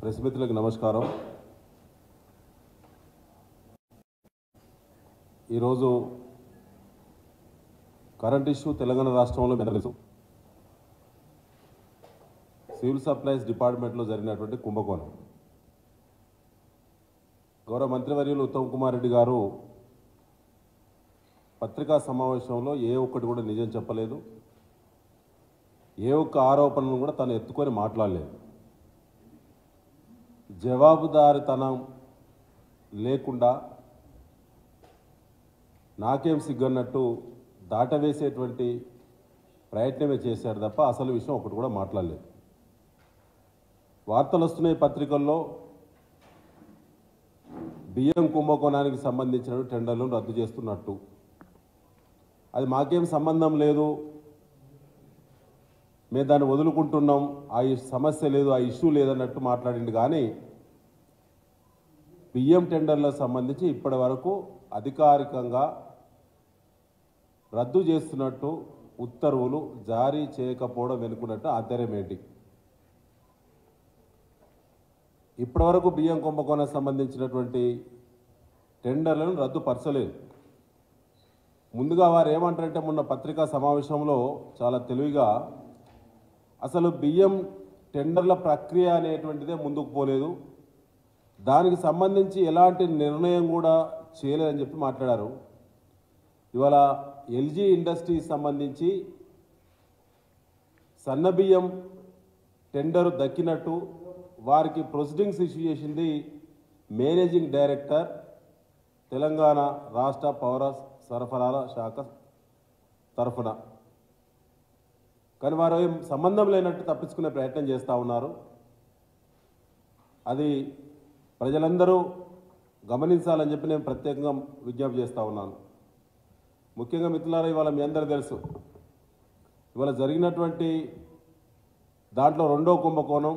Press మిత్రులకు నమస్కారం. ఈరోజు కరెంట్ ఇష్యూ తెలంగాణ రాష్ట్రంలో మీకు సివిల్ సప్లైస్ డిపార్ట్మెంట్లో జరిగినటువంటి కుంభకోణం. గౌరవ మంత్రివర్యులు ఉత్తమ్ కుమార్ రెడ్డి గారు పత్రికా సమావేశంలో ఏ ఒక్కటి కూడా నిజం చెప్పలేదు. ఏ ఒక్క ఆరోపణను కూడా తను ఎత్తుకొని మాట్లాడలేదు. జవాబుదారితనం లేకుండా నాకేం సిగ్గన్నట్టు దాటవేసేటువంటి ప్రయత్నమే చేశారు తప్ప అసలు విషయం ఒకటి కూడా మాట్లాడలేదు. వార్తలు వస్తున్నాయి పత్రికల్లో బియ్యం కుంభకోణానికి సంబంధించిన టెండర్లను రద్దు చేస్తున్నట్టు. అది మాకేం సంబంధం లేదు మేము దాన్ని వదులుకుంటున్నాం ఆ సమస్య లేదు ఆ ఇష్యూ లేదన్నట్టు మాట్లాడిండు కానీ బియ్యం టెండర్లకు సంబంధించి ఇప్పటి వరకు అధికారికంగా రద్దు చేస్తున్నట్టు ఉత్తర్వులు జారీ చేయకపోవడం వెనుకున్నట్టు ఆంతర్యం ఏంటి? ఇప్పటివరకు బియ్యం కుంభకోణం సంబంధించినటువంటి టెండర్లను రద్దుపరచలేదు ముందుగా వారు ఏమంటారంటే మొన్న పత్రికా సమావేశంలో చాలా తెలివిగా అసలు బియ్యం టెండర్ల ప్రక్రియ అనేటువంటిదే ముందుకు పోలేదు. దానికి సంబంధించి ఎలాంటి నిర్ణయం కూడా చేయలేదని చెప్పి మాట్లాడారు. ఇవాళ ఎల్జీ ఇండస్ట్రీకి సంబంధించి సన్న బియ్యం టెండర్ దక్కినట్టు వారికి ప్రొసీడింగ్స్ ఇష్యూ చేసింది మేనేజింగ్ డైరెక్టర్ తెలంగాణ రాష్ట్ర పౌర సరఫరాల శాఖ తరఫున. కానీ వారు ఏం సంబంధం లేనట్టు తప్పించుకునే ప్రయత్నం చేస్తూ ఉన్నారు. అది ప్రజలందరూ గమనించాలని చెప్పి నేను ప్రత్యేకంగా విజ్ఞప్తి చేస్తూ ఉన్నాను. ముఖ్యంగా మిత్రులారా ఇవాళ మీ అందరూ తెలుసు ఇవాళ జరిగినటువంటి దాంట్లో రెండో కుంభకోణం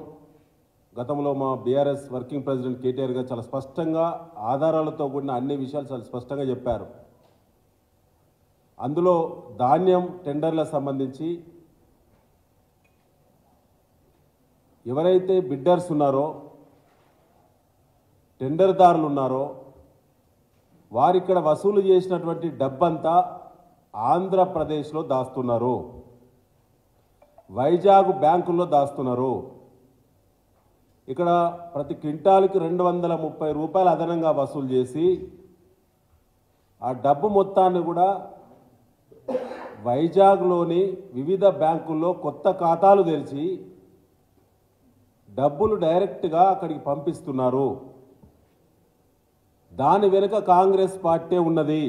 గతంలో మా బీఆర్ఎస్ వర్కింగ్ ప్రెసిడెంట్ కేటీఆర్ గారు చాలా స్పష్టంగా ఆధారాలతో కూడిన అన్ని విషయాలు చాలా స్పష్టంగా చెప్పారు. అందులో ధాన్యం టెండర్లకు సంబంధించి ఎవరైతే బిడ్డర్స్ ఉన్నారో టెండర్దారులు ఉన్నారో వారిక్కడ వసూలు చేసినటువంటి డబ్బంతా ఆంధ్రప్రదేశ్లో దాస్తున్నారు. వైజాగ్ బ్యాంకుల్లో దాస్తున్నారు. ఇక్కడ ప్రతి క్వింటాల్కి రెండు వందల ముప్పై రూపాయలు అదనంగా వసూలు చేసి ఆ డబ్బు మొత్తాన్ని కూడా వైజాగ్లోని వివిధ బ్యాంకుల్లో కొత్త ఖాతాలు తెరిచి డబ్బులు డైరెక్ట్గా అక్కడికి పంపిస్తున్నారు. దాని వెనుక కాంగ్రెస్ పార్టీ ఉన్నది.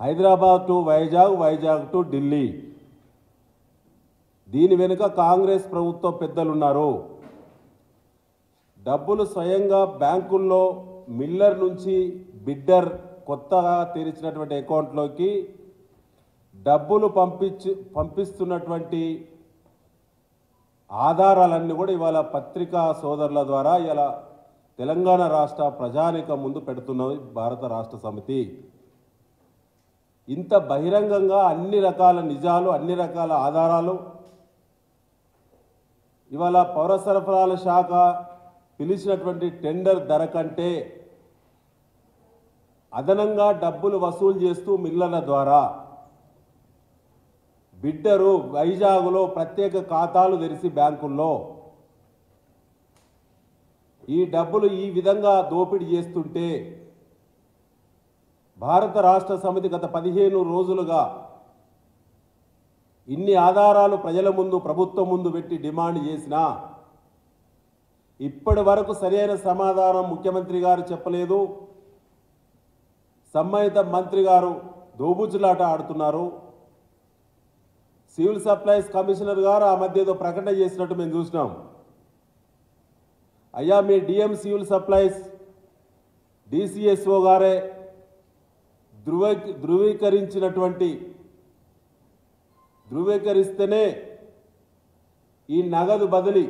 Hyderabad to Vizag Vizag to Delhi. దీని వెనుక కాంగ్రెస్ ప్రభుత్వ పెద్దలున్నారు. డబ్బులు స్వయంగా బ్యాంకుల్లో మిల్లర్ నుంచి బిడ్డర్ కొత్తగా తెరిచినటువంటి అకౌంట్లోకి డబ్బులు పంపించి పంపిస్తున్నటువంటి ఆధారాలన్నీ కూడా ఇవాళ పత్రికా సోదరుల ద్వారా ఇలా తెలంగాణ రాష్ట్ర ప్రజానిక ముందు పెడుతున్నది భారత రాష్ట్ర సమితి. ఇంత బహిరంగంగా అన్ని రకాల నిజాలు అన్ని రకాల ఆధారాలు ఇవాళ పౌర సరఫరాల శాఖ పిలిచినటువంటి టెండర్ ధర కంటే అదనంగా డబ్బులు వసూలు చేస్తూ మిల్లర్ల ద్వారా బిడ్డరు వైజాగ్లో ప్రత్యేక ఖాతాలు తెరిచి బ్యాంకుల్లో. ఈ డబ్బులు ఈ విధంగా దోపిడీ చేస్తుంటే భారత రాష్ట్ర సమితి గత పదిహేను రోజులుగా ఇన్ని ఆధారాలు ప్రజల ముందు ప్రభుత్వం ముందు పెట్టి డిమాండ్ చేసినా ఇప్పటి వరకు సరైన సమాధానం ముఖ్యమంత్రి గారు చెప్పలేదు. సంబంధిత మంత్రి గారు దోబుచ్చులాట ఆడుతున్నారు. సివిల్ సప్లైస్ కమిషనర్ గారు ఆ మధ్య ఏదో ప్రకటన చేసినట్టు మేము చూసినాం. అయ్యా మీ డిఎం సివిల్ సప్లైస్ డిసిఎస్ఓ గారే ధృవ ధృవీకరించినటువంటి ధృవీకరిస్తేనే ఈ నగదు బదిలీ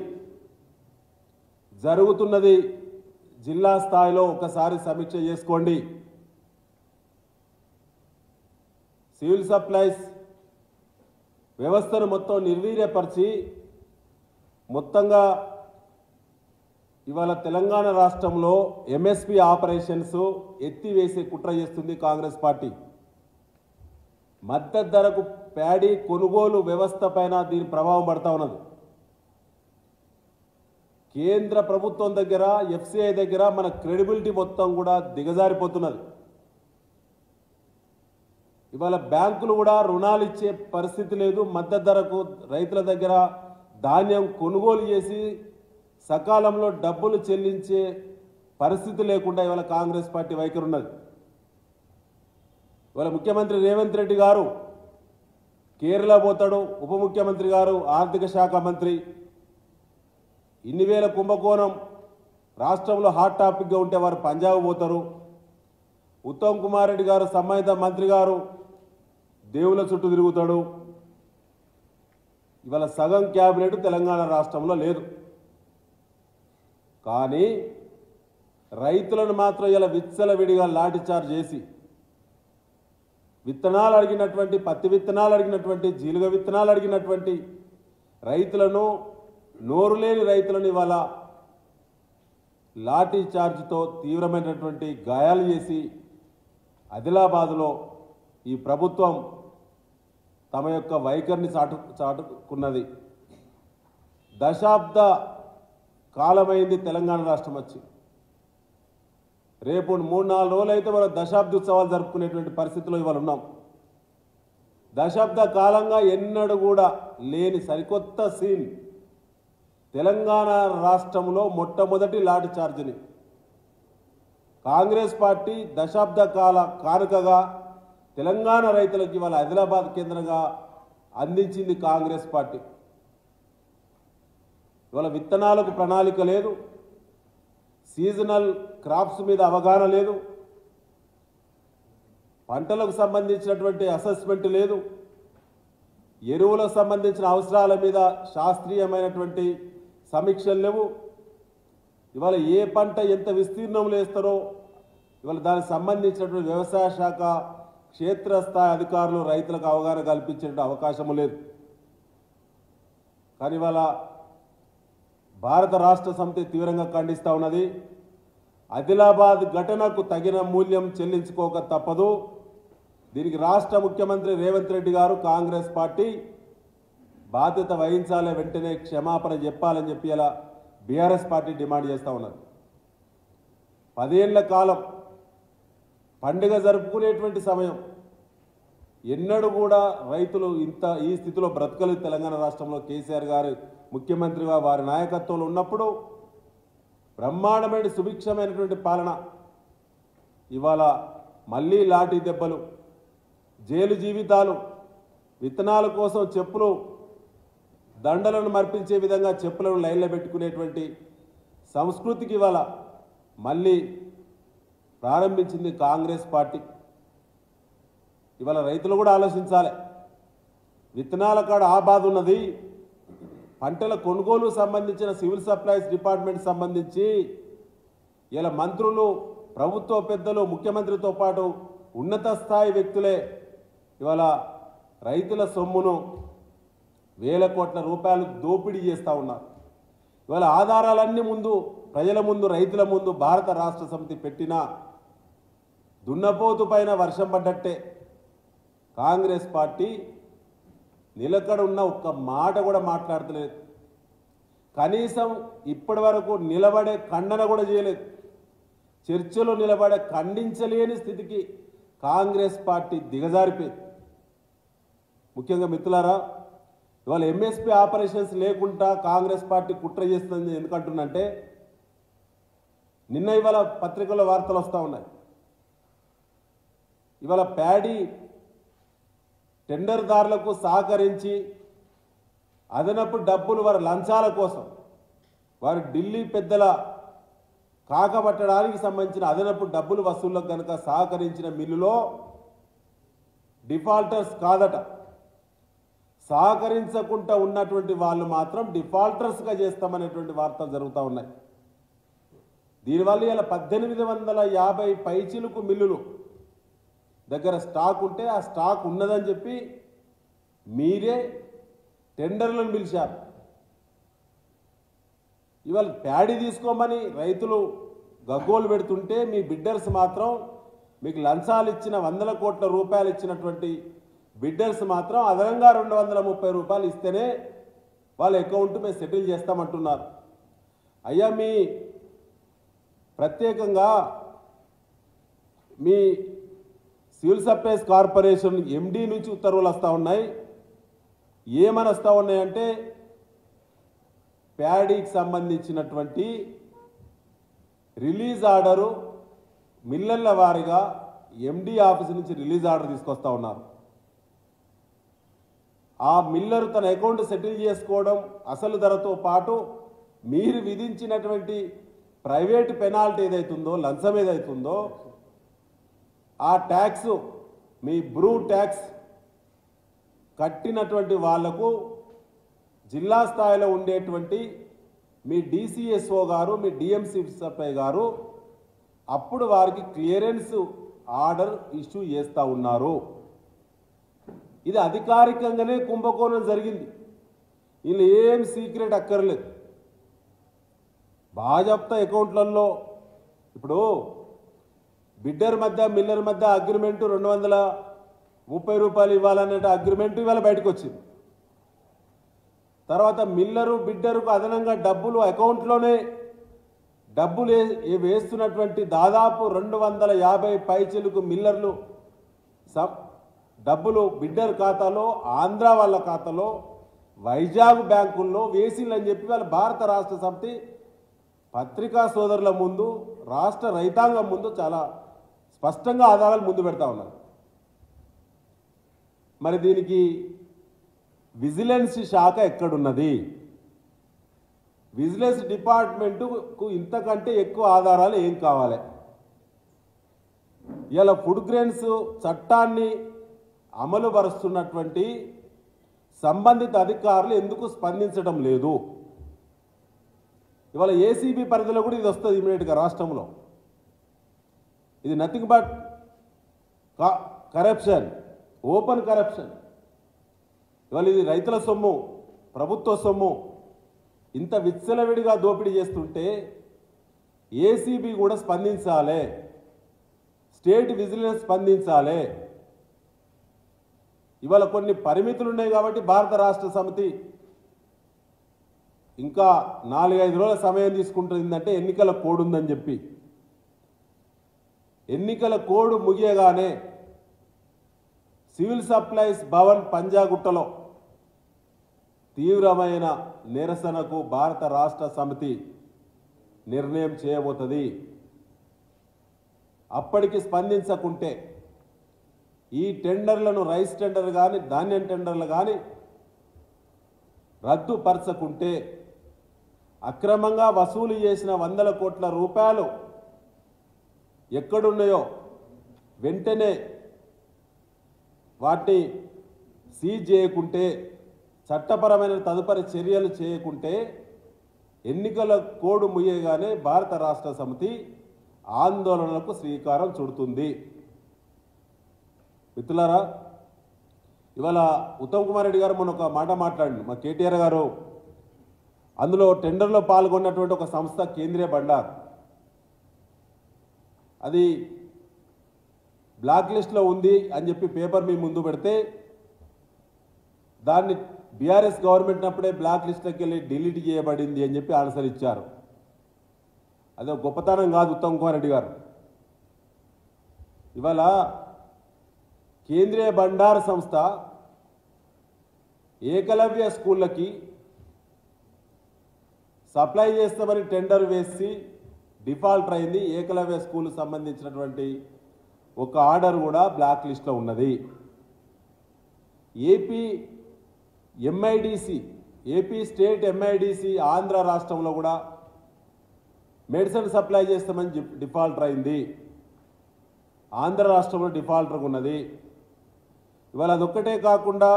జరుగుతున్నది. జిల్లా స్థాయిలో ఒకసారి సమీక్ష చేసుకోండి. సివిల్ సప్లైస్ వ్యవస్థను మొత్తం నిర్వీర్యపరిచి మొత్తంగా ఇవాళ తెలంగాణ రాష్ట్రంలో ఎంఎస్పి ఆపరేషన్స్ ఎత్తివేసే కుట్ర చేస్తుంది కాంగ్రెస్ పార్టీ. మద్దతు ధరకు ప్యాడీ కొనుగోలు వ్యవస్థ పైన దీని ప్రభావం పడతా ఉన్నది. కేంద్ర ప్రభుత్వం దగ్గర ఎఫ్సిఐ దగ్గర మన క్రెడిబిలిటీ మొత్తం కూడా దిగజారిపోతున్నది. ఇవాళ బ్యాంకులు కూడా రుణాలు ఇచ్చే పరిస్థితి లేదు. మద్దతు ధరకు రైతుల దగ్గర ధాన్యం కొనుగోలు చేసి సకాలంలో డబ్బులు చెల్లించే పరిస్థితి లేకుండా ఇవాళ కాంగ్రెస్ పార్టీ వైఖరి ఉన్నది. ఇవాళ ముఖ్యమంత్రి రేవంత్ రెడ్డి గారు కేరళ పోతాడు. ఉప ముఖ్యమంత్రి గారు ఆర్థిక శాఖ మంత్రి. ఇన్ని వేల కుంభకోణం రాష్ట్రంలో హాట్ టాపిక్గా ఉంటే వారు పంజాబ్ పోతారు. ఉత్తమ్ కుమార్ రెడ్డి గారు సంబంధిత మంత్రి గారు దేవుల చుట్టూ తిరుగుతాడు. ఇవాళ సగం క్యాబినెట్ తెలంగాణ రాష్ట్రంలో లేదు. కానీ రైతులను మాత్రం ఇలా విచ్చలవిడిగా లాఠీచార్జ్ చేసి విత్తనాలు అడిగినటువంటి పత్తి విత్తనాలు అడిగినటువంటి జీలుగ విత్తనాలు అడిగినటువంటి రైతులను నోరు లేని రైతులను ఇవాళ లాఠీ చార్జ్తో తీవ్రమైనటువంటి గాయాలు చేసి ఆదిలాబాదులో ఈ ప్రభుత్వం తమ యొక్క వైఖరిని చాటు చాటుకున్నది. దశాబ్ద కాలమైంది తెలంగాణ రాష్ట్రం వచ్చి. రేపు మూడు నాలుగు రోజులు అయితే మనం దశాబ్ది ఉత్సవాలు జరుపుకునేటువంటి పరిస్థితిలో ఇవాళ ఉన్నాం. దశాబ్ద కాలంగా ఎన్నడూ కూడా లేని సరికొత్త సీన్ తెలంగాణ రాష్ట్రంలో మొట్టమొదటి లాఠీ చార్జిని. కాంగ్రెస్ పార్టీ దశాబ్ద కాల కానుకగా తెలంగాణ రైతులకు ఇవాళ ఆదిలాబాద్ కేంద్రంగా అందించింది కాంగ్రెస్ పార్టీ. ఇవాళ విత్తనాలకు ప్రణాళిక లేదు. సీజనల్ క్రాప్స్ మీద అవగాహన లేదు. పంటలకు సంబంధించినటువంటి అసెస్మెంట్ లేదు. ఎరువులకు సంబంధించిన అవసరాల మీద శాస్త్రీయమైనటువంటి సమీక్షలు లేవు. ఇవాళ ఏ పంట ఎంత విస్తీర్ణంలో వేస్తారో ఇవాళ దానికి సంబంధించినటువంటి వ్యవసాయ శాఖ క్షేత్రస్థాయి అధికారులు రైతులకు అవగాహన కల్పించే అవకాశం లేదు. కానీ ఇవాళ భారత రాష్ట్ర సమితి తీవ్రంగా ఖండిస్తూ ఉన్నది. ఆదిలాబాద్ ఘటనకు తగిన మూల్యం చెల్లించుకోక తప్పదు. దీనికి రాష్ట్ర ముఖ్యమంత్రి రేవంత్ రెడ్డి గారు కాంగ్రెస్ పార్టీ బాధ్యత వహించాలి వెంటనే క్షమాపణ చెప్పాలని చెప్పి ఇలా బీఆర్ఎస్ పార్టీ డిమాండ్ చేస్తూ ఉన్నారు పదేళ్ళ కాలం పండుగ జరుపుకునేటువంటి సమయం. ఎన్నడూ కూడా రైతులు ఇంత ఈ స్థితిలో బ్రతకలేదు తెలంగాణ రాష్ట్రంలో. కేసీఆర్ గారు ముఖ్యమంత్రిగా వారి నాయకత్వంలో ఉన్నప్పుడు బ్రహ్మాండమైన సుభిక్షమైనటువంటి పాలన. ఇవాళ మళ్ళీ లాఠీ దెబ్బలు జైలు జీవితాలు విత్తనాల కోసం చెప్పులు దండలను మర్పించే విధంగా చెప్పులను లైన్లో పెట్టుకునేటువంటి సంస్కృతికి ఇవాళ మళ్ళీ ప్రారంభించింది కాంగ్రెస్ పార్టీ. ఇవాళ రైతులు కూడా ఆలోచించాలి. విత్తనాల కాడ ఆ బాధ ఉన్నది. పంటల కొనుగోలు సంబంధించిన సివిల్ సప్లైస్ డిపార్ట్మెంట్ సంబంధించి ఇలా మంత్రులు ప్రభుత్వ పెద్దలు ముఖ్యమంత్రితో పాటు ఉన్నత స్థాయి వ్యక్తులే ఇవాళ రైతుల సొమ్మును వేల కోట్ల రూపాయలు దోపిడీ చేస్తూ ఉన్నారు. ఇవాళ ఆధారాలన్నీ ముందు ప్రజల ముందు రైతుల ముందు భారత రాష్ట్ర సమితి పెట్టిన దున్నపోతు పైన వర్షం పడ్డట్టే. కాంగ్రెస్ పార్టీ నిలకడ ఉన్న ఒక్క మాట కూడా మాట్లాడతలేదు. కనీసం ఇప్పటి వరకు నిలబడే ఖండన కూడా చేయలేదు. చర్చలో నిలబడే ఖండించలేని స్థితికి కాంగ్రెస్ పార్టీ దిగజారిపోయింది. ముఖ్యంగా మిత్రులారా ఇవాళ ఎంఎస్పీ ఆపరేషన్స్ లేకుండా కాంగ్రెస్ పార్టీ కుట్ర చేస్తుంది ఎందుకంటున్నంటే నిన్న ఇవాళ పత్రికల్లో వార్తలు వస్తూ ఉన్నాయి. ఇవాళ ప్యాడీ టెండర్దారులకు సహకరించి అదనపు డబ్బులు వారి లంచాల కోసం వారి ఢిల్లీ పెద్దల కాకబట్టడానికి సంబంధించిన అదనపు డబ్బులు వసూళ్ళకు కనుక సహకరించిన మిల్లులో డిఫాల్టర్స్ కాదట. సహకరించకుండా ఉన్నటువంటి వాళ్ళు మాత్రం డిఫాల్టర్స్గా చేస్తామనేటువంటి వార్తలు జరుగుతూ ఉన్నాయి. దీనివల్ల ఇలా పద్దెనిమిది వందల యాభై పైచిలుకు మిల్లులు దగ్గర స్టాక్ ఉంటే ఆ స్టాక్ ఉన్నదని చెప్పి మీరే టెండర్లను పిలిచారు. ఇవాళ ప్యాడీ తీసుకోమని రైతులు గగ్గోలు పెడుతుంటే మీ బిడ్డర్స్ మాత్రం మీకు లంచాలు ఇచ్చిన వందల కోట్ల రూపాయలు ఇచ్చినటువంటి బిడ్డర్స్ మాత్రం అదనంగా రెండు వందల ముప్పై రూపాయలు ఇస్తేనే వాళ్ళ అకౌంట్ మేము సెటిల్ చేస్తామంటున్నారు. అయ్యా మీ ప్రత్యేకంగా మీ సివిల్ సప్లైస్ కార్పొరేషన్ ఎండి నుంచి ఉత్తర్వులు వస్తూ ఉన్నాయి. ఏమని వస్తూ ఉన్నాయంటే ప్యాడీకి సంబంధించినటువంటి రిలీజ్ ఆర్డరు మిల్లర్ల వారిగా ఎండి ఆఫీస్ నుంచి రిలీజ్ ఆర్డర్ తీసుకొస్తా ఉన్నారు. ఆ మిల్లర్ తన అకౌంట్ సెటిల్ చేసుకోవడం అసలు ధరతో పాటు మీరు విధించినటువంటి ప్రైవేట్ పెనాల్టీ ఏదైతుందో లంచం ఏదైతుందో ఆ ట్యాక్స్ మీ బ్రూ ట్యాక్స్ కట్టినటువంటి వాళ్ళకు జిల్లా స్థాయిలో ఉండేటువంటి మీ డిసిఎస్ఓ గారు మీ డిఎంసి గారు అప్పుడు వారికి క్లియరెన్స్ ఆర్డర్ ఇష్యూ చేస్తూ ఉన్నారు. ఇది అధికారికంగానే కుంభకోణం జరిగింది. వీళ్ళు ఏం సీక్రెట్ అక్కర్లేదు. భాజప్తా అకౌంట్లలో ఇప్పుడు బిడ్డర్ మధ్య మిల్లర్ మధ్య అగ్రిమెంట్ రెండు వందల ముప్పై రూపాయలు ఇవ్వాలనే అగ్రిమెంట్ ఇవాళ బయటకు వచ్చింది తర్వాత మిల్లరు బిడ్డరుకు అదనంగా డబ్బులు అకౌంట్లోనే డబ్బులు వేస్తున్నటువంటి దాదాపు రెండు వందల యాభై పైచీలకు మిల్లర్లు సబ్ డబ్బులు బిడ్డర్ ఖాతాలో ఆంధ్ర వాళ్ళ ఖాతాలో వైజాగ్ బ్యాంకుల్లో వేసిందని చెప్పి వాళ్ళ భారత రాష్ట్ర సమితి పత్రికా సోదరుల ముందు రాష్ట్ర రైతాంగం ముందు చాలా స్పష్టంగా ఆధారాలు ముందు పెడతా ఉన్నారు. మరి దీనికి విజిలెన్స్ శాఖ ఎక్కడున్నది? విజిలెన్స్ డిపార్ట్మెంటుకు ఇంతకంటే ఎక్కువ ఆధారాలు ఏం కావాలి? ఇలా ఫుడ్ గ్రెయిన్స్ చట్టాన్ని అమలుపరుస్తున్నటువంటి సంబంధిత అధికారులు ఎందుకు స్పందించడం లేదు? ఇవాళ ఏసీబీ పరిధిలో కూడా ఇది వస్తుంది ఇమీడియట్గా రాష్ట్రంలో. ఇది nothing but corruption open corruption ఇవాళ ఇది రైతుల సొమ్ము ప్రభుత్వ సొమ్ము. ఇంత విచ్చలవిడిగా దోపిడీ చేస్తుంటే ఏసీబీ కూడా స్పందించాలి. స్టేట్ విజిలెన్స్ స్పందించాలి. ఇవాళ కొన్ని పరిమితులు ఉన్నాయి కాబట్టి భారత రాష్ట్ర సమితి ఇంకా నాలుగైదు రోజుల సమయం తీసుకుంటుందంటే ఎన్నికల కోడుందని చెప్పి. ఎన్నికల కోడ్ ముగియగానే సివిల్ సప్లైస్ భవన్ పంజాగుట్టలో తీవ్రమైన నిరసనకు భారత రాష్ట్ర సమితి నిర్ణయం చేయబోతుంది. అప్పటికి స్పందించకుంటే ఈ టెండర్లను రైస్ టెండర్ కానీ ధాన్యం టెండర్లు కానీ రద్దుపరచకుంటే అక్రమంగా వసూలు చేసిన వందల కోట్ల రూపాయలు ఎక్కడున్నాయో వెంటనే వాటిని సీజ్ చేయకుంటే చట్టపరమైన తదుపరి చర్యలు చేయకుంటే ఎన్నికల కోడు ముయ్యగానే భారత రాష్ట్ర సమితి ఆందోళనలకు శ్రీకారం చుడుతుంది. మిత్రులారా ఇవాళ ఉత్తమ్ కుమార్ రెడ్డి గారు మొన్న ఒక మాట మాట్లాడండి మా కేటీఆర్ గారు. అందులో టెండర్లో పాల్గొన్నటువంటి ఒక సంస్థ కేంద్రీయ బండారు. అది బ్లాక్ లిస్ట్లో ఉంది అని చెప్పి పేపర్ మీ ముందు పెడితే దాన్ని బీఆర్ఎస్ గవర్నమెంట్ అప్పుడే బ్లాక్ లిస్ట్లోకి వెళ్ళి డిలీట్ చేయబడింది అని చెప్పి ఆన్సర్ ఇచ్చారు. అదే గొప్పతనం కాదు ఉత్తమ్ కుమార్ రెడ్డి గారు. ఇవాళ కేంద్రీయ భండార సంస్థ ఏకలవ్య స్కూళ్ళకి సప్లై చేస్తామని టెండర్ వేసి డిఫాల్టర్ అయింది. ఏకలవ్య స్కూల్ సంబంధించినటువంటి ఒక ఆర్డర్ కూడా బ్లాక్ లిస్ట్లో ఉన్నది. AP MIDC AP state MIDC Andhra రాష్ట్రంలో కూడా మెడిసిన్ సప్లై చేస్తామని డిఫాల్టర్ అయింది. ఆంధ్ర రాష్ట్రంలో డిఫాల్టర్ ఉన్నది. ఇవాళ అదొక్కటే కాకుండా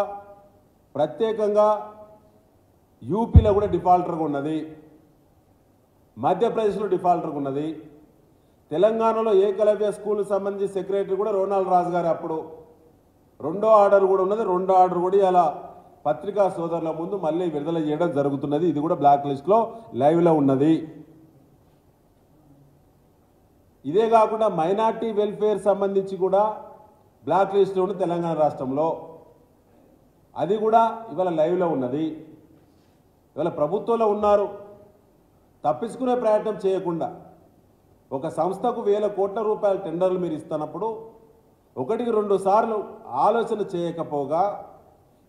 ప్రత్యేకంగా యూపీలో కూడా డిఫాల్టర్గా ఉన్నది. మధ్యప్రదేశ్లో డిఫాల్టర్ ఉన్నది. తెలంగాణలో ఏకలవ్య స్కూల్ సంబంధించి సెక్రటరీ కూడా రోనాల్డ్ రాజు గారు అప్పుడు. రెండో ఆర్డర్ కూడా ఉన్నది. రెండో ఆర్డర్ కూడా ఇలా పత్రికా సోదరుల ముందు మళ్ళీ విడుదల చేయడం జరుగుతున్నది. ఇది కూడా బ్లాక్ లిస్ట్లో లైవ్లో ఉన్నది. ఇదే కాకుండా మైనార్టీ వెల్ఫేర్ సంబంధించి కూడా బ్లాక్ లిస్ట్లో ఉంది తెలంగాణ రాష్ట్రంలో. అది కూడా ఇవాళ లైవ్లో ఉన్నది. ఇవాళ ప్రభుత్వంలో ఉన్నారు. తప్పించుకునే ప్రయత్నం చేయకుండా ఒక సంస్థకు వేల కోట్ల రూపాయల టెండర్లు మీరు ఇస్తున్నప్పుడు ఒకటికి రెండు సార్లు ఆలోచన చేయకపోగా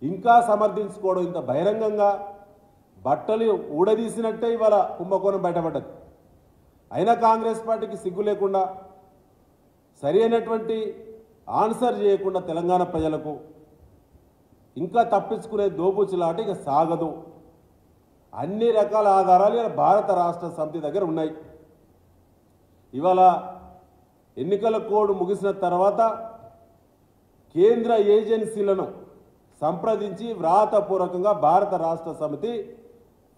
ఇంకా సమర్థించుకోవడం ఇంత బహిరంగంగా బట్టలు ఊడదీసినట్టే ఇవాళ కుంభకోణం బయటపడ్డది. అయినా కాంగ్రెస్ పార్టీకి సిగ్గు లేకుండా సరి అయినటువంటి ఆన్సర్ చేయకుండా తెలంగాణ ప్రజలకు ఇంకా తప్పించుకునే దోబుచ్చులాట ఇక సాగదు. అన్ని రకాల ఆధారాలు ఇవాళ భారత రాష్ట్ర సమితి దగ్గర ఉన్నాయి. ఇవాళ ఎన్నికల కోడ్ ముగిసిన తర్వాత కేంద్ర ఏజెన్సీలను సంప్రదించి వ్రాతపూర్వకంగా భారత రాష్ట్ర సమితి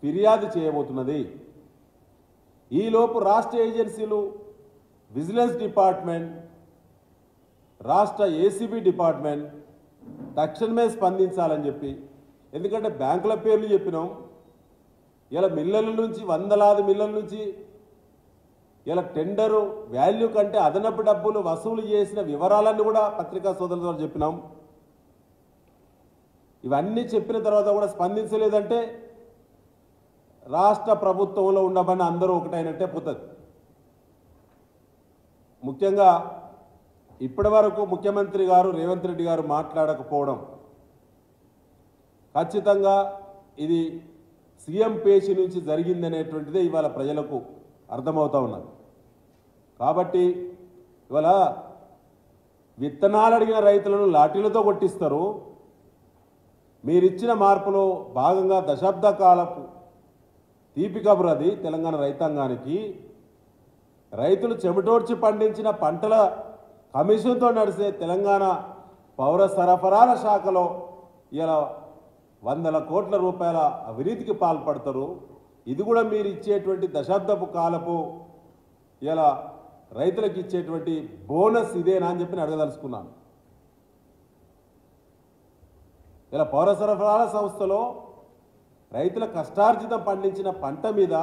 ఫిర్యాదు చేయబోతున్నది. ఈలోపు రాష్ట్ర ఏజెన్సీలు విజిలెన్స్ డిపార్ట్మెంట్ రాష్ట్ర ఏసీబీ డిపార్ట్మెంట్ తక్షణమే స్పందించాలని చెప్పి ఎందుకంటే బ్యాంకుల పేర్లు చెప్పినాం. ఇలా మిల్లల నుంచి వందలాది మిల్లల నుంచి ఇలా టెండరు వాల్యూ కంటే అదనపు డబ్బులు వసూలు చేసిన వివరాలన్నీ కూడా పత్రికా సోదరుల ద్వారా చెప్పినాం. ఇవన్నీ చెప్పిన తర్వాత కూడా స్పందించలేదంటే రాష్ట్ర ప్రభుత్వంలో ఉండమని అందరూ ఒకటైనట్టే పోతుంది. ముఖ్యంగా ఇప్పటి వరకు ముఖ్యమంత్రి గారు రేవంత్ రెడ్డి గారు మాట్లాడకపోవడం ఖచ్చితంగా ఇది సీఎం పేషి నుంచి జరిగిందనేటువంటిదే ఇవాళ ప్రజలకు అర్థమవుతా ఉన్నది. కాబట్టి ఇవాళ విత్తనాలు అడిగిన రైతులను లాఠీలతో కొట్టిస్తారు. మీరిచ్చిన మార్పులో భాగంగా దశాబ్ద కాలపు తీపి కబురది తెలంగాణ రైతాంగానికి. రైతులు చెమటోడ్చి పండించిన పంటల కమిషన్తో నడిచే తెలంగాణ పౌర సరఫరాల శాఖలో ఇలా వందల కోట్ల రూపాయల అవినీతికి పాల్పడతారు. ఇది కూడా మీరు ఇచ్చేటువంటి దశాబ్దపు కాలపు ఇలా రైతులకు ఇచ్చేటువంటి బోనస్ ఇదేనా అని చెప్పి అడగదలుచుకున్నాను. ఇలా పౌర సరఫరాల సంస్థలో రైతుల కష్టార్జితం పండించిన పంట మీద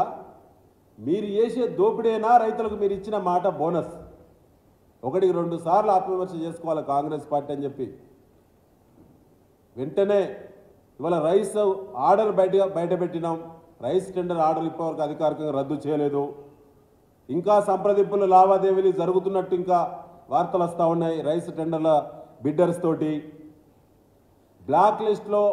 మీరు చేసే దోపిడేనా రైతులకు మీరు ఇచ్చిన మాట బోనస్? ఒకటికి రెండు సార్లు ఆత్మవిమర్శ చేసుకోవాలి కాంగ్రెస్ పార్టీ అని చెప్పి. వెంటనే ఇవాళ రైస్ ఆర్డర్ బయట బయట పెట్టినాం. రైస్ టెండర్ ఆర్డర్ ఇప్పటివరకు అధికారికంగా రద్దు చేయలేదు. ఇంకా సంప్రదింపులు లావాదేవీలు జరుగుతున్నట్టు ఇంకా వార్తలు వస్తూ ఉన్నాయి రైస్ టెండర్ల బిడ్డర్స్ తోటి. బ్లాక్ లిస్ట్లో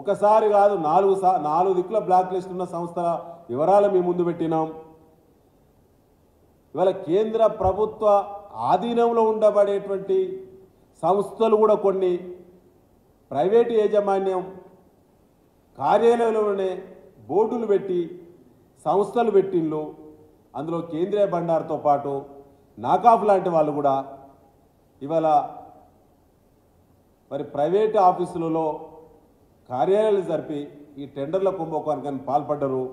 ఒకసారి కాదు నాలుగు సా నాలుగు దిక్కుల బ్లాక్ లిస్ట్ ఉన్న సంస్థల వివరాలు మేము ముందు పెట్టినాం. ఇవాళ కేంద్ర ప్రభుత్వ ఆధీనంలో ఉండబడేటువంటి సంస్థలు కూడా కొన్ని. ప్రైవేటు యాజమాన్యం కార్యాలయంలోనే బోర్డులు పెట్టి సంస్థలు పెట్టిళ్ళు. అందులో కేంద్రీయ బండార్తో పాటు నాకాఫ్ లాంటి వాళ్ళు కూడా ఇవాళ మరి ప్రైవేట్ ఆఫీసులలో కార్యాలయాలు జరిపి ఈ టెండర్ల కుంభకోణానికి పాల్పడ్డరు.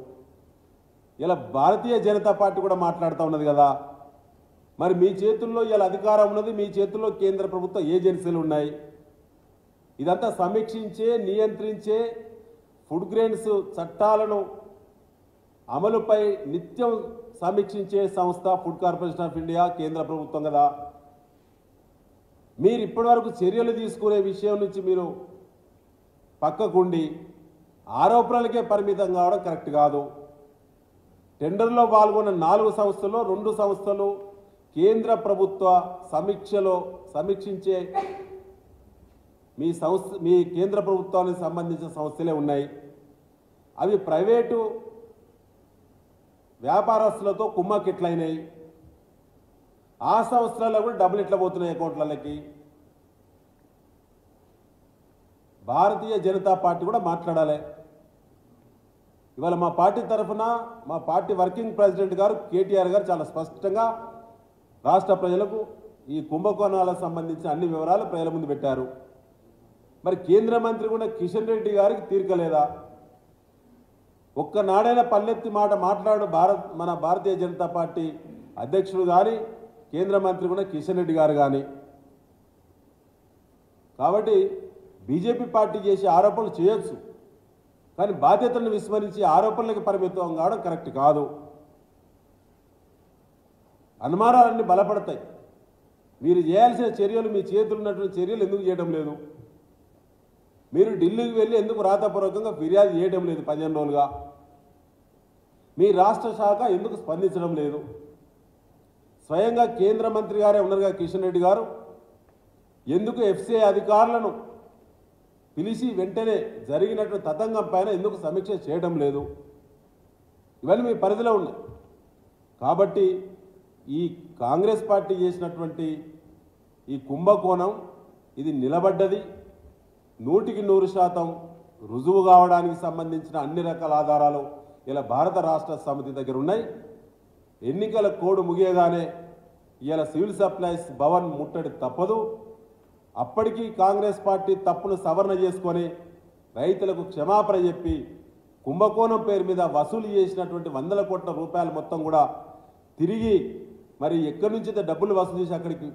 ఇలా భారతీయ జనతా పార్టీ కూడా మాట్లాడుతూ ఉన్నది కదా. మరి మీ చేతుల్లో ఇలా అధికారం ఉన్నది మీ చేతుల్లో కేంద్ర ప్రభుత్వ ఏజెన్సీలు ఉన్నాయి. ఇదంతా సమీక్షించే నియంత్రించే ఫుడ్ గ్రెయిన్స్ చట్టాలను అమలుపై నిత్యం సమీక్షించే సంస్థ ఫుడ్ కార్పొరేషన్ ఆఫ్ ఇండియా కేంద్ర ప్రభుత్వం కదా. మీరు ఇప్పటివరకు చర్యలు తీసుకునే విషయం నుంచి మీరు పక్కకుండి ఆరోపణలకే పరిమితం కావడం కరెక్ట్ కాదు. టెండర్లో పాల్గొన్న నాలుగు సంస్థల్లో రెండు సంస్థలు కేంద్ర ప్రభుత్వ సమీక్షలో సమీక్షించే మీ సంస్థ మీ కేంద్ర ప్రభుత్వానికి సంబంధించిన సంస్థలే ఉన్నాయి. అవి ప్రైవేటు వ్యాపారస్తులతో కుమ్మకిట్లయినాయి ఆ సంస్థలలో కూడా డబ్బులు ఇట్లా పోతున్నాయి అకౌంట్లకి? భారతీయ జనతా పార్టీ కూడా మాట్లాడాలి. ఇవాళ మా పార్టీ తరఫున మా పార్టీ వర్కింగ్ ప్రెసిడెంట్ గారు కేటీఆర్ గారు చాలా స్పష్టంగా రాష్ట్ర ప్రజలకు ఈ కుంభకోణాలకు సంబంధించిన అన్ని వివరాలు ప్రజల ముందు పెట్టారు. మరి కేంద్ర మంత్రి కూడా కిషన్ రెడ్డి గారికి తీర్కలేదా? ఒక్కనాడైనా పల్లెత్తి మాట మాట్లాడు భారత్ మన భారతీయ జనతా పార్టీ అధ్యక్షుడు కానీ కేంద్ర మంత్రి కూడా కిషన్ రెడ్డి గారు కానీ కాబట్టి బీజేపీ పార్టీ చేసే ఆరోపణలు చేయొచ్చు. కానీ బాధ్యతలను విస్మరించి ఆరోపణలకు పరిమితం కావడం కరెక్ట్ కాదు. అనుమానాలన్నీ బలపడతాయి. మీరు చేయాల్సిన చర్యలు మీ చేతులు ఉన్నటువంటి చర్యలు ఎందుకు చేయడం లేదు? మీరు ఢిల్లీకి వెళ్ళి ఎందుకు రాతపూర్వకంగా ఫిర్యాదు చేయడం లేదు పదిహేను రోజులుగా? మీ రాష్ట్ర శాఖ ఎందుకు స్పందించడం లేదు? స్వయంగా కేంద్ర మంత్రి గారే ఉన్నారుగా కిషన్ రెడ్డి గారు. ఎందుకు ఎఫ్సిఐ అధికారులను పిలిచి వెంటనే జరిగినటువంటి తతంగం పైన ఎందుకు సమీక్ష చేయడం లేదు? ఇవన్నీ మీ పరిధిలో ఉన్నాయి. కాబట్టి ఈ కాంగ్రెస్ పార్టీ చేసినటువంటి ఈ కుంభకోణం ఇది నిలబడ్డది. నూటికి నూరు శాతం రుజువు కావడానికి సంబంధించిన అన్ని రకాల ఆధారాలు ఇలా భారత రాష్ట్ర సమితి దగ్గర ఉన్నాయి. ఎన్నికల కోడ్ ముగియగానే ఇలా సివిల్ సప్లైస్ భవన్ ముట్టడి తప్పదు. అప్పటికీ కాంగ్రెస్ పార్టీ తప్పును సవరణ చేసుకొని రైతులకు క్షమాపణ చెప్పి కుంభకోణం పేరు మీద వసూలు చేసినటువంటి వందల కోట్ల రూపాయలు మొత్తం కూడా తిరిగి మరి ఎక్కడి నుంచి డబ్బులు వసూలు చేసి అక్కడికి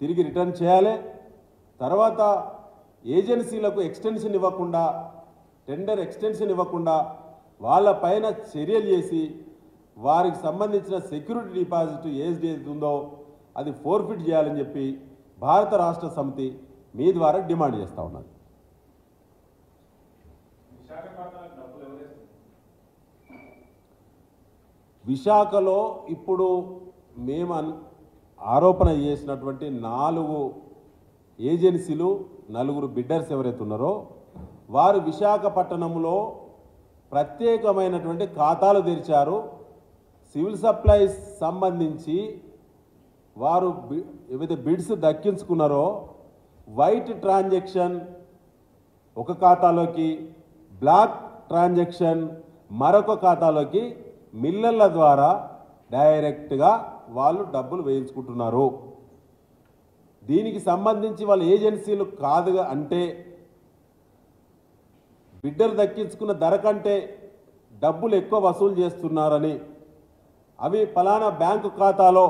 తిరిగి రిటర్న్ చేయాలి. తర్వాత ఏజెన్సీలకు ఎక్స్టెన్షన్ ఇవ్వకుండా టెండర్ ఎక్స్టెన్షన్ ఇవ్వకుండా వాళ్ళ పైన చర్యలు చేసి వారికి సంబంధించిన సెక్యూరిటీ డిపాజిట్ ఏది ఉందో అది ఫోర్ఫిట్ చేయాలని చెప్పి భారత రాష్ట్ర సమితి మీ ద్వారా డిమాండ్ చేస్తా ఉన్నది. విశాఖలో ఇప్పుడు మేము ఆరోపణ చేసినటువంటి నాలుగు ఏజెన్సీలు నలుగురు బిడ్డర్స్ ఎవరైతే ఉన్నారో వారు విశాఖపట్నంలో ప్రత్యేకమైనటువంటి ఖాతాలు తెరిచారు. సివిల్ సప్లైస్ సంబంధించి వారు ఏవైతే బిడ్స్ దక్కించుకున్నారో వైట్ ట్రాన్సాక్షన్ ఒక ఖాతాలోకి బ్లాక్ ట్రాన్సాక్షన్ మరొక ఖాతాలోకి మిల్లర్ల ద్వారా డైరెక్ట్గా వాళ్ళు డబ్బులు వేయించుకుంటున్నారు. దీనికి సంబంధించి వాళ్ళ ఏజెన్సీలు కాదుగా అంటే బిడ్డలు దక్కించుకున్న ధర కంటే డబ్బులు ఎక్కువ వసూలు చేస్తున్నారని అవి ఫలానా బ్యాంకు ఖాతాలో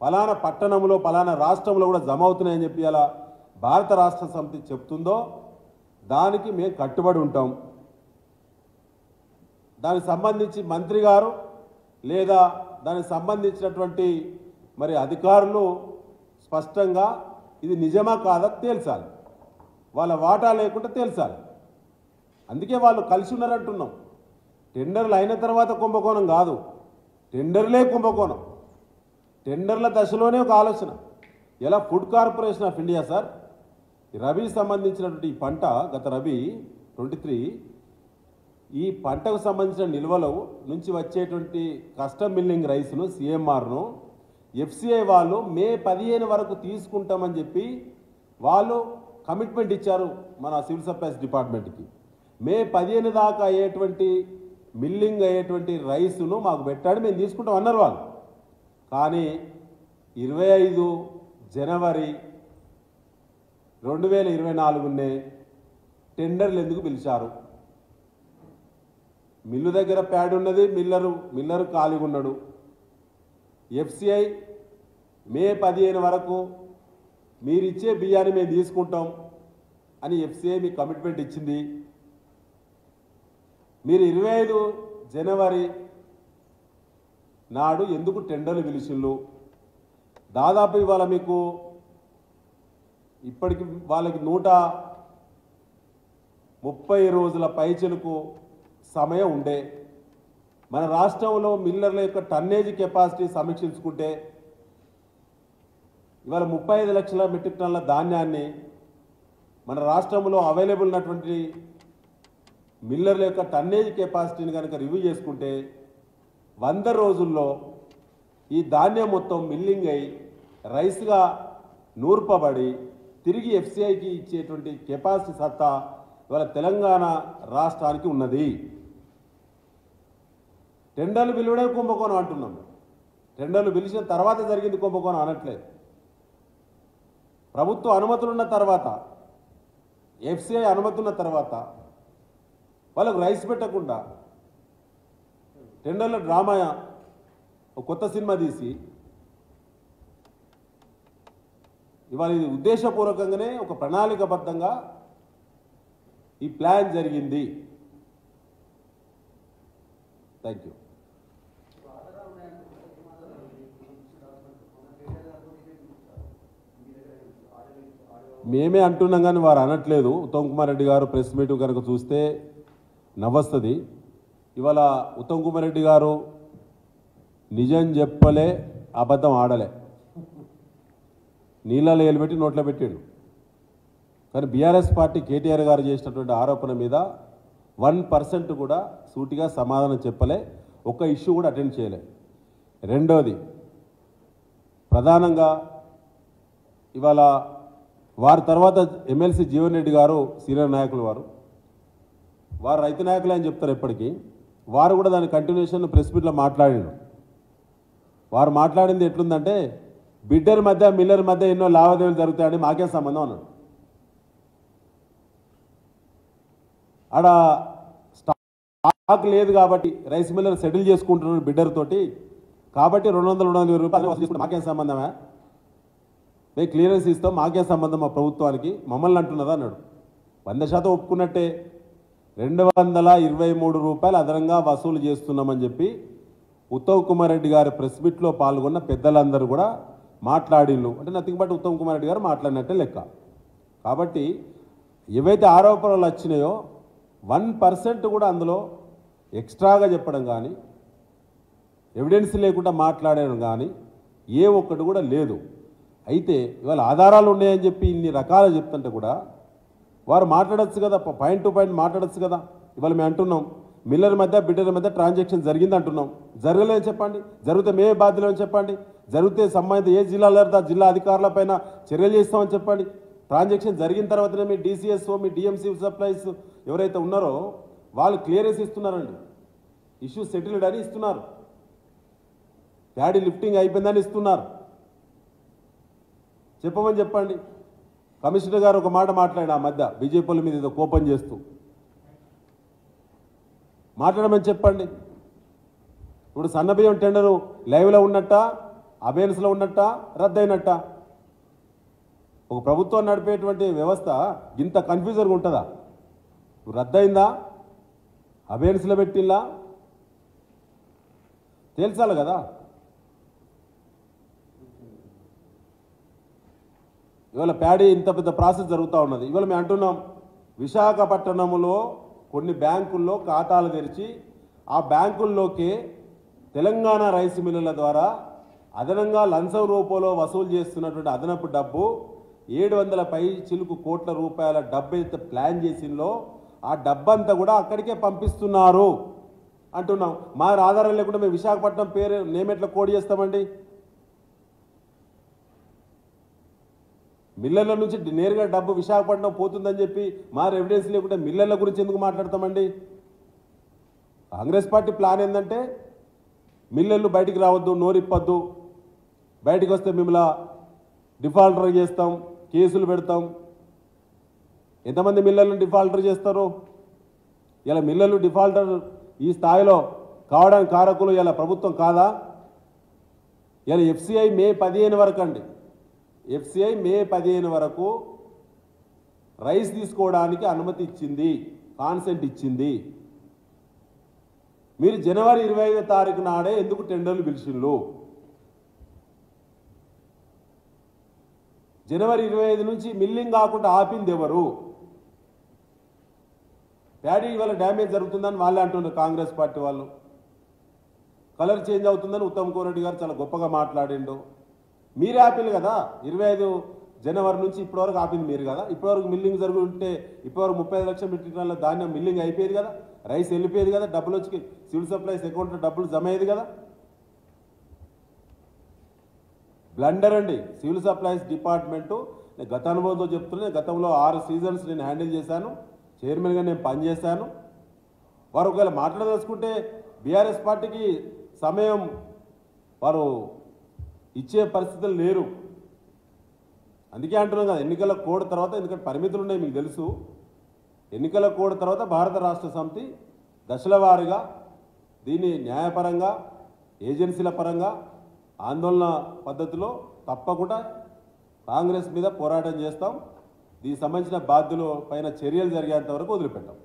పలానా పట్టణంలో ఫలానా రాష్ట్రంలో కూడా జమ అవుతున్నాయని చెప్పి అలా భారత రాష్ట్ర సమితి చెప్తుందో దానికి మేము కట్టుబడి ఉంటాం. దానికి సంబంధించి మంత్రి గారు లేదా దానికి సంబంధించినటువంటి మరి అధికారులు స్పష్టంగా ఇది నిజమా కాదా తేల్చాలి. వాళ్ళ వాటా లేకుండా తేల్చాలి. అందుకే వాళ్ళు కలిసి ఉన్నారంటున్నాం. టెండర్లు అయిన తర్వాత కుంభకోణం కాదు. టెండర్లే కుంభకోణం. టెండర్ల దశలోనే ఒక ఆలోచన. ఎలా food corporation of India sir? Rabi సంబంధించినటువంటి ఈ పంట గత రబీ ట్వంటీ త్రీ ఈ పంటకు సంబంధించిన నిల్వలు నుంచి వచ్చేటువంటి కస్టమ్ మిల్లింగ్ రైస్ను సిఎంఆర్ను ఎఫ్సిఐ వాళ్ళు మే పదిహేను వరకు తీసుకుంటామని చెప్పి వాళ్ళు కమిట్మెంట్ ఇచ్చారు మన సివిల్ సప్లైస్ డిపార్ట్మెంట్కి. మే పదిహేను దాకా అయ్యేటువంటి మిల్లింగ్ అయ్యేటువంటి రైస్ను మాకు పెట్టాడు మేము తీసుకుంటాం అన్నారు వాళ్ళు. కానీ ఇరవై ఐదు జనవరి రెండు వేల ఇరవై నాలుగునే టెండర్లు ఎందుకు పిలిచారు? మిల్లు దగ్గర ప్యాడ్ ఉన్నది మిల్లరు మిల్లరు ఖాళీగా ఉన్నాడు. ఎఫ్సిఐ మే పదిహేను వరకు మీరిచ్చే బియ్యాన్ని మేము తీసుకుంటాం అని ఎఫ్సిఐ మీ కమిట్మెంట్ ఇచ్చింది. మీరు ఇరవై ఐదు జనవరి నాడు ఎందుకు టెండర్లు పిలిచిళ్ళు? దాదాపు ఇవాళ మీకు ఇప్పటికి వాళ్ళకి నూట ముప్పై రోజుల పైచలకు సమయం ఉండే. మన రాష్ట్రంలో మిల్లర్ల యొక్క టన్నేజ్ కెపాసిటీ సమీక్షించుకుంటే ఇవాళ ముప్పై ఐదు లక్షల మెట్రిక్ టన్నుల ధాన్యాన్ని మన రాష్ట్రంలో అవైలబుల్ ఉన్నటువంటి మిల్లర్ల యొక్క టన్నేజ్ కెపాసిటీని కనుక రివ్యూ చేసుకుంటే వంద రోజుల్లో ఈ ధాన్యం మొత్తం మిల్లింగ్ అయి రైస్గా నూర్పబడి తిరిగి ఎఫ్సిఐకి ఇచ్చేటువంటి కెపాసిటీ సత్తా ఇవాళ తెలంగాణ రాష్ట్రానికి ఉన్నది. టెండర్లు పిలువడే కుంభకోణం అంటున్నాం. టెండర్లు పిలిచిన తర్వాత జరిగింది కుంభకోణం అనట్లేదు. ప్రభుత్వ అనుమతులున్న తర్వాత ఎఫ్సిఐ అనుమతున్న తర్వాత వాళ్ళకు రైస్ పెట్టకుండా టెండర్ల డ్రామా ఒక కొత్త సినిమా తీసి ఇవాళ ఇది ఉద్దేశపూర్వకంగానే ఒక ప్రణాళికబద్ధంగా ఈ ప్లాన్ జరిగింది. థ్యాంక్ యూ మేమే అంటున్నాం కానీ వారు అనట్లేదు. ఉత్తమ్ కుమార్ రెడ్డి గారు ప్రెస్ మీట్ కనుక చూస్తే నవ్వస్తుంది. ఇవాళ ఉత్తమ్ కుమార్ రెడ్డి గారు నిజం చెప్పలే అబద్ధం ఆడలే. నీళ్ళలో ఏలుపెట్టి నోట్లో పెట్టాడు. కానీ బీఆర్ఎస్ పార్టీ కేటీఆర్ గారు చేసినటువంటి ఆరోపణ మీద వన్ పర్సెంట్ కూడా సూటిగా సమాధానం చెప్పలే ఒక్క ఇష్యూ కూడా అటెండ్ చేయలే. రెండోది ప్రధానంగా ఇవాళ వారి తర్వాత ఎమ్మెల్సీ జీవన్ రెడ్డి గారు సీనియర్ నాయకులు వారు. వారు రైతు నాయకులే అని చెప్తారు ఎప్పటికీ. వారు కూడా దాని కంటిన్యూషన్ ప్రెస్ మీట్లో మాట్లాడారు వారు మాట్లాడింది ఎట్లుందంటే బిడ్డర్ మధ్య మిల్లర్ మధ్య ఎన్నో లావాదేవీలు జరుగుతాయని మాకే సంబంధం అన్నాడు. ఆడ స్టాక్ లేదు కాబట్టి రైస్ మిల్లర్ సెటిల్ చేసుకుంటున్నాడు బిడ్డర్ తోటి. కాబట్టి రెండు వందల రెండు వందల రూపాయలు మాకేం సంబంధమే? మేము క్లియరెన్స్ ఇస్తాం మాకే సంబంధం మా ప్రభుత్వానికి? మమ్మల్ని అంటున్నదా అన్నాడు. వంద శాతం ఒప్పుకున్నట్టే. రెండు వందల ఇరవై మూడు రూపాయలు అదనంగా వసూలు చేస్తున్నామని చెప్పి ఉత్తమ్ కుమార్ రెడ్డి గారి ప్రెస్ మీట్లో పాల్గొన్న పెద్దలందరూ కూడా మాట్లాడిళ్ళు. అంటే నథింగ్ బట్ ఉత్తమ్ కుమార్ రెడ్డి గారు మాట్లాడినట్టే లెక్క. కాబట్టి ఏవైతే ఆరోపణలు వచ్చినాయో వన్ పర్సెంట్ కూడా అందులో ఎక్స్ట్రాగా చెప్పడం కానీ ఎవిడెన్స్ లేకుండా మాట్లాడడం కానీ ఏ ఒక్కటి కూడా లేదు. అయితే ఇవాళ ఆధారాలు ఉన్నాయని చెప్పి ఇన్ని రకాలు చెప్తుంటే కూడా వారు మాట్లాడొచ్చు కదా పాయింట్ టు పాయింట్ మాట్లాడచ్చు కదా. ఇవాళ మేము అంటున్నాం మిల్లర్ మధ్య బిడ్డల మధ్య ట్రాన్సాక్షన్ జరిగింది అంటున్నాం. జరగలేదని చెప్పండి జరిగితే మేమే బాధ్యులని చెప్పండి జరిగితే సంబంధిత ఏ జిల్లాలో ఆ జిల్లా అధికారులపైన చర్యలు చేస్తామని చెప్పండి. ట్రాన్సాక్షన్ జరిగిన తర్వాతనే మీ డీసీఎస్ఓ మీ డిఎంసీ సప్లైస్ ఎవరైతే ఉన్నారో వాళ్ళు క్లియరెన్స్ ఇస్తున్నారండి. ఇష్యూ సెటిల్డ్ అని ఇస్తున్నారు. ప్యాడీ లిఫ్టింగ్ అయిపోయిందని ఇస్తున్నారు. చెప్పమని చెప్పండి. కమిషనర్ గారు ఒక మాట మాట్లాడి ఆ మధ్య. బీజేపీల మీద ఏదో కోపం చేస్తూ. మాట్లాడమని చెప్పండి. ఇప్పుడు సన్నబియ్యం టెండరు లైవ్లో ఉన్నట్ట? అబేన్స్లో ఉన్నట్ట? రద్దయినట్ట? ఒక ప్రభుత్వం నడిపేటువంటి వ్యవస్థ ఇంత కన్ఫ్యూజన్గా ఉంటుందా? రద్దయిందా? అబేన్స్లో పెట్టిల్లా? తేల్చాలి కదా? ఇవాళ ప్యాడీ ఇంత పెద్ద ప్రాసెస్ జరుగుతూ ఉన్నది. ఇవాళ మేము అంటున్నాం విశాఖపట్నంలో కొన్ని బ్యాంకుల్లో ఖాతాలు తెరిచి ఆ బ్యాంకుల్లోకి తెలంగాణ రైస్ మిల్లుల ద్వారా అదనంగా లంచం రూపంలో వసూలు చేస్తున్నటువంటి అదనపు డబ్బు ఏడు వందల పై చిలుకు కోట్ల రూపాయల డబ్బు అయితే ప్లాన్ చేసిందో ఆ డబ్బంతా కూడా అక్కడికే పంపిస్తున్నారు. అంటున్నాం. మా ఆధారం లేకుండా మేము విశాఖపట్నం పేరు నేమెట్లా కోడ్ చేస్తామండి? మిల్లర్ల నుంచి నేరుగా డబ్బు విశాఖపట్నం పోతుందని చెప్పి మా ఎవిడెన్స్ లేకుండా మిల్లర్ల గురించి ఎందుకు మాట్లాడతామండి? కాంగ్రెస్ పార్టీ ప్లాన్ ఏంటంటే మిల్లర్లు బయటికి రావద్దు నోరిప్పద్దు. బయటికి వస్తే మిమ్మల్ని డిఫాల్టర్ చేస్తాం కేసులు పెడతాం. ఎంతమంది మిల్లర్లు డిఫాల్టర్ చేస్తారు? ఇలా మిల్లర్లు డిఫాల్టర్ ఈ స్థాయిలో కావడానికి కారకులు ఇలా ప్రభుత్వం కాదా? ఇలా ఎఫ్సిఐ మే పదిహేను వరకు అండి. ఎఫ్సిఐ మే పదిహేను వరకు రైస్ తీసుకోవడానికి అనుమతి ఇచ్చింది కాన్సెంట్ ఇచ్చింది. మీరు జనవరి ఇరవై ఐదో తారీఖు నాడే ఎందుకు టెండర్లు పిలిచిండ్రు? జనవరి ఇరవై ఐదు నుంచి మిల్లింగ్ కాకుండా ఆపింది ఎవరు? ప్యాడీ వల్ల డ్యామేజ్ జరుగుతుందని వాళ్ళే అంటున్నారు కాంగ్రెస్ పార్టీ వాళ్ళు. కలర్ చేంజ్ అవుతుందని ఉత్తమ్ కోరెడ్డి గారు చాలా గొప్పగా మాట్లాడిండు. మీరే ఆపిల్ కదా? ఇరవై ఐదు జనవరి నుంచి ఇప్పటివరకు ఆపింది మీరు కదా? ఇప్పటివరకు మిల్లింగ్ జరుగుతుంటే ఉంటే ఇప్పటివరకు ముప్పై ఐదు లక్షల మెట్రిక్ టన్నుల ధాన్యం మిల్లింగ్ అయిపోయేది కదా? రైస్ వెళ్ళిపోయేది కదా? డబ్బులు వచ్చి సివిల్ సప్లైస్ అకౌంట్లో డబ్బులు జమ అయ్యేది కదా? బ్లండర్ అండి. Civil supplies department. నేను గత అనుభవంతో చెప్తున్నాను గతంలో ఆరు సీజన్స్ నేను హ్యాండిల్ చేశాను. చైర్మన్గా నేను పనిచేశాను. వారు ఒకవేళ మాట్లాడదలుచుకుంటే బీఆర్ఎస్ పార్టీకి సమయం వారు ఇచ్చే పరిస్థితులు లేరు. అందుకే అంటున్నాం కదా ఎన్నికల కోడ్ తర్వాత ఎందుకంటే పరిమితులు ఉన్నాయి మీకు తెలుసు. ఎన్నికల కోడ్ తర్వాత భారత రాష్ట్ర సమితి దశల వారీగా దీన్ని న్యాయపరంగా ఏజెన్సీల పరంగా ఆందోళన పద్ధతిలో తప్పకుండా కాంగ్రెస్ మీద పోరాటం చేస్తాం. దీనికి సంబంధించిన బాధ్యుల పైన చర్యలు జరిగేంత వరకు వదిలిపెట్టాం.